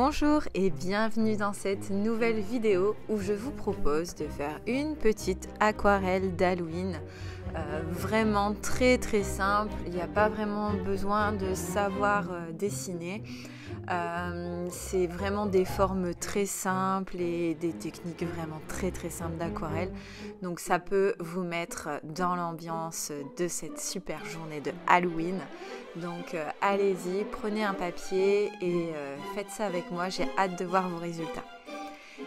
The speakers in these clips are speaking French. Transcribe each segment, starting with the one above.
Bonjour et bienvenue dans cette nouvelle vidéo où je vous propose de faire une petite aquarelle d'Halloween. Euh, vraiment très très simple, il n'y a pas vraiment besoin de savoir euh, dessiner. Euh, c'est vraiment des formes très simples et des techniques vraiment très très simples d'aquarelle. Donc ça peut vous mettre dans l'ambiance de cette super journée de Halloween. Donc euh, allez-y, prenez un papier et euh, faites ça avec moi. J'ai hâte de voir vos résultats.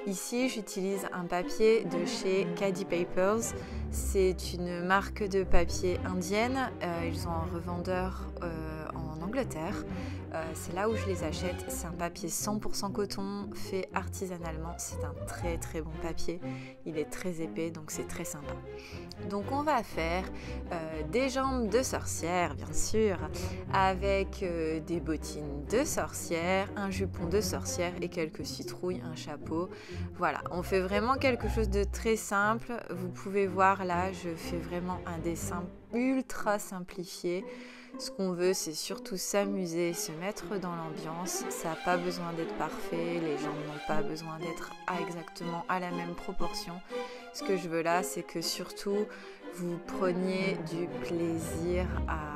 Ici, j'utilise un papier de chez Caddy Papers. C'est une marque de papier indienne. ils ont un revendeur en Angleterre. Euh, c'est là où je les achète. C'est un papier 100% coton, fait artisanalement. C'est un très très bon papier. Il est très épais, donc c'est très sympa. Donc on va faire euh, des jambes de sorcière, bien sûr, avec euh, des bottines de sorcière, un jupon de sorcière et quelques citrouilles, un chapeau. Voilà, on fait vraiment quelque chose de très simple. Vous pouvez voir là, je fais vraiment un dessin ultra simplifié. Ce qu'on veut, c'est surtout s'amuser, se mettre dans l'ambiance. Ça n'a pas besoin d'être parfait, les jambes n'ont pas besoin d'être exactement à la même proportion. Ce que je veux là, c'est que surtout vous preniez du plaisir à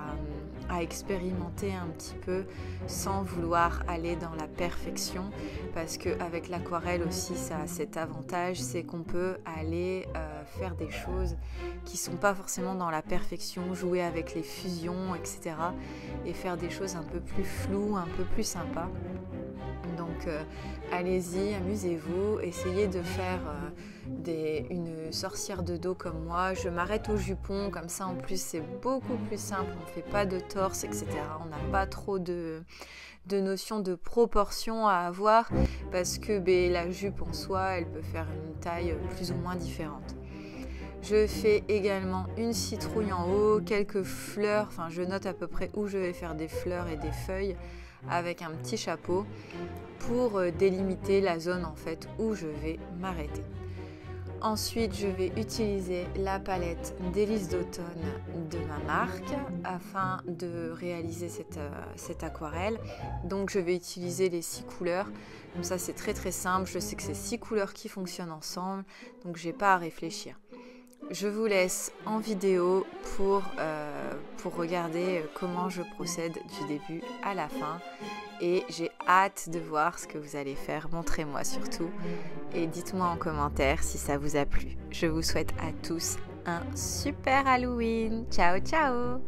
à expérimenter un petit peu sans vouloir aller dans la perfection. Parce qu'avec l'aquarelle aussi ça a cet avantage c'est qu'on peut aller euh, faire des choses qui sont pas forcément dans la perfection jouer avec les fusions etc et faire des choses un peu plus floues un peu plus sympas donc euh, allez-y, amusez-vous, essayez de faire euh, une sorcière de dos comme moi. Je m'arrête au jupon, comme ça en plus c'est beaucoup plus simple, on ne fait pas de torse, etc. On n'a pas trop de, de notion de proportion à avoir parce que ben, la jupe en soi, elle peut faire une taille plus ou moins différente. Je fais également une citrouille en haut, quelques fleurs, enfin je note à peu près où je vais faire des fleurs et des feuilles avec un petit chapeau pour euh, délimiter la zone en fait où je vais m'arrêter. Ensuite, je vais utiliser la palette délice d'automne de ma marque afin de réaliser cette, euh, cette, aquarelle. Donc, je vais utiliser les six couleurs. Comme ça, c'est très très simple. Je sais que c'est six couleurs qui fonctionnent ensemble, donc j'ai pas à réfléchir je vous laisse en vidéo pour, euh, pour regarder comment je procède du début à la fin. Et j'ai hâte de voir ce que vous allez faire. Montrez-moi surtout. Et dites-moi en commentaire si ça vous a plu. Je vous souhaite à tous un super Halloween. Ciao ciao